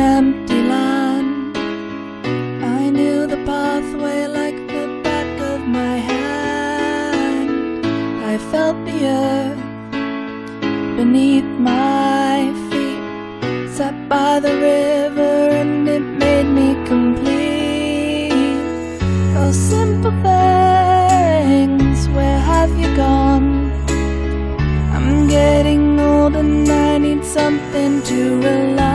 empty land. I knew the pathway like the back of my hand. I felt the earth beneath my feet. Sat by the river and it made me complete. Oh, simple things, where have you gone? I'm getting old and I need something to rely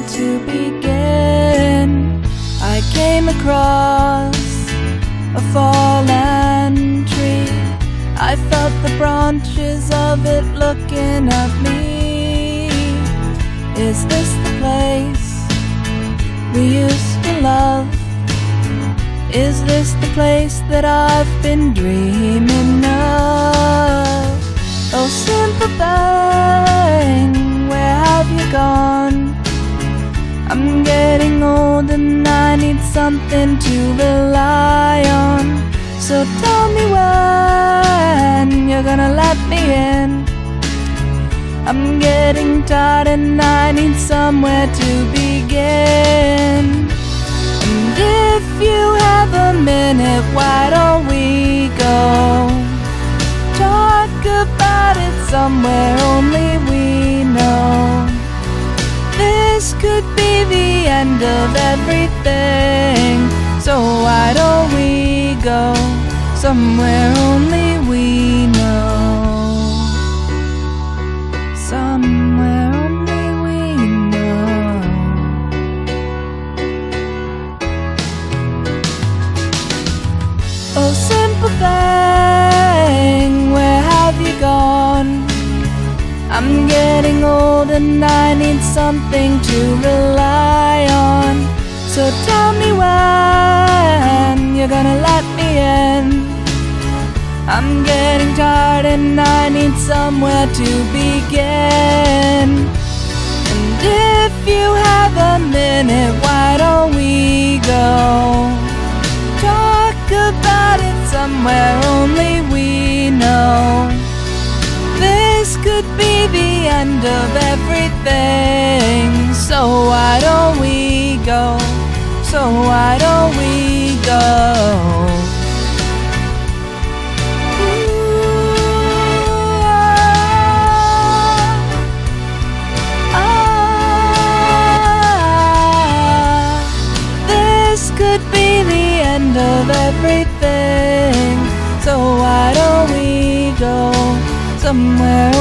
somewhere to begin. I came across a fallen tree. I felt the branches of it looking at me. Is this the place we used to love? Is this the place that I've been dreaming of? I'm getting old and I need something to rely on. So tell me when you're gonna let me in. I'm getting tired and I need somewhere to begin. And if you have a minute, why don't we go? Talk about it somewhere Could be the end of everything. So why don't we go somewhere only we something to rely on. So tell me when you're gonna let me in. I'm getting tired and I need somewhere to begin. And if you have a minute, why don't we go? Talk about it somewhere only we know. This could be the end of everything. So why don't we go? Ah, ah. This could be the end of everything. So why don't we go somewhere